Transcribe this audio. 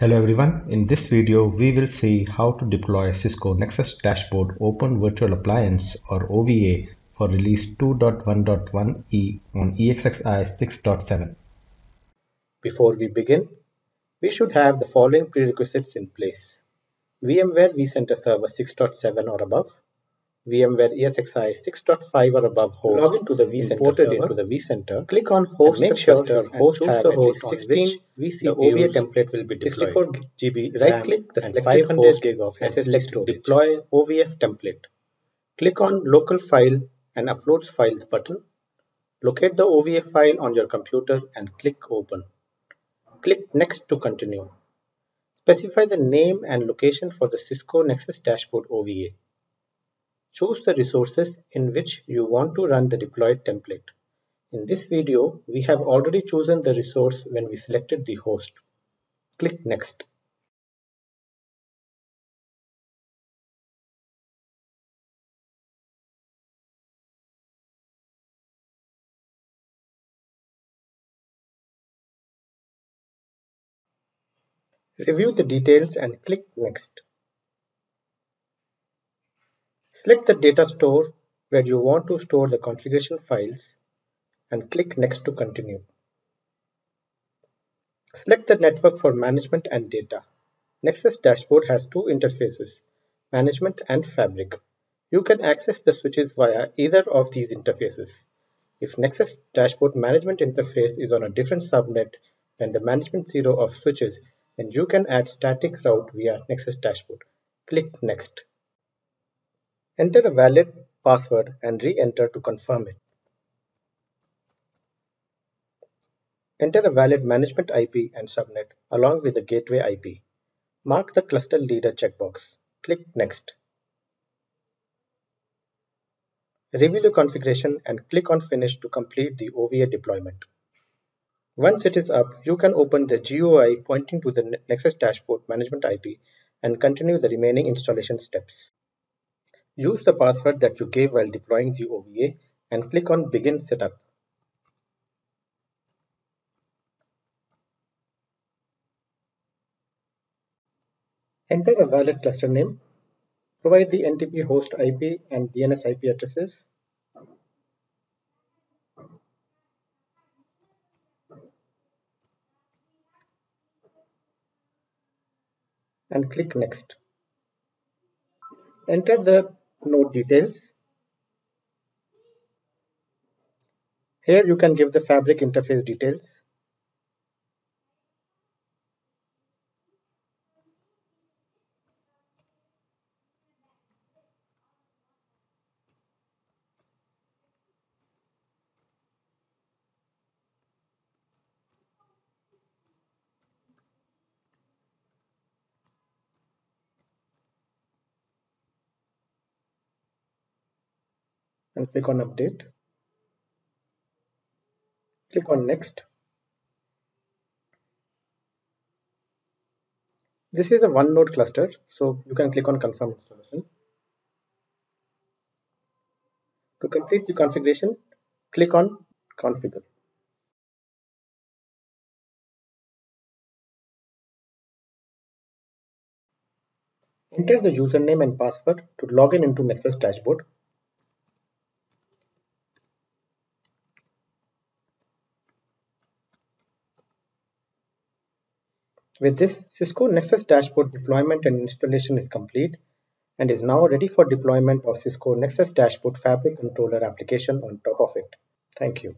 Hello everyone, in this video we will see how to deploy Cisco Nexus Dashboard Open Virtual Appliance or OVA for release 2.1.1e on ESXi 6.7. Before we begin, we should have the following prerequisites in place. VMware vCenter Server 6.7 or above, VMware ESXi 6.5 or above host log into the vCenter imported server. into the vCenter. Click on host make sure your host has the host 16 VCPUs. The OVA template will be deployed. 64 GB right click the selected 500 gig of SSD storage. Deploy OVF template. Click on local file and uploads files button. Locate the OVA file on your computer and click open. Click next to continue. Specify the name and location for the Cisco Nexus Dashboard OVA. Choose the resources in which you want to run the deployed template. In this video, we have already chosen the resource when we selected the host. Click Next. Review the details and click Next. Select the data store where you want to store the configuration files and click Next to continue. Select the network for management and data. Nexus dashboard has two interfaces, Management and Fabric. You can access the switches via either of these interfaces. If Nexus dashboard management interface is on a different subnet than the management zero of switches, then you can add static route via Nexus dashboard. Click Next. Enter a valid password and re-enter to confirm it. Enter a valid management IP and subnet along with the gateway IP. Mark the cluster leader checkbox. Click Next. Review the configuration and click on Finish to complete the OVA deployment. Once it is up, you can open the GUI pointing to the Nexus dashboard management IP and continue the remaining installation steps. Use the password that you gave while deploying the OVA and click on Begin Setup. Enter a valid cluster name. Provide the NTP host IP and DNS IP addresses. And click Next. Enter the node details. Here you can give the fabric interface details. And click on update. Click on next. This is a one node cluster, so you can click on confirm installation. To complete the configuration, click on configure. Enter the username and password to log in into Nexus dashboard. With this, Cisco Nexus Dashboard deployment and installation is complete and is now ready for deployment of Cisco Nexus Dashboard Fabric Controller application on top of it. Thank you.